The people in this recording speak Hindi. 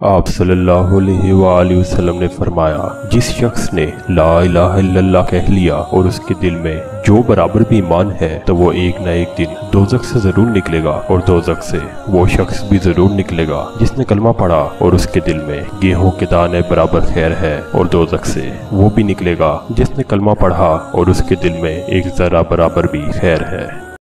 आप सल्लल्लाहु अलैहि वसल्लम ने फरमाया, जिस शख्स ने ला इलाहा कह लिया और उसके दिल में जो बराबर भी ईमान है तो वो एक न एक दिन दोजक से ज़रूर निकलेगा और दोजक से वो शख्स भी ज़रूर निकलेगा। जिसने कलमा पढ़ा और उसके दिल में गेहूँ के दाने बराबर खैर है और दोजक से वो भी निकलेगा। जिसने कलमा पढ़ा और उसके दिल में एक जरा बराबर भी खैर है।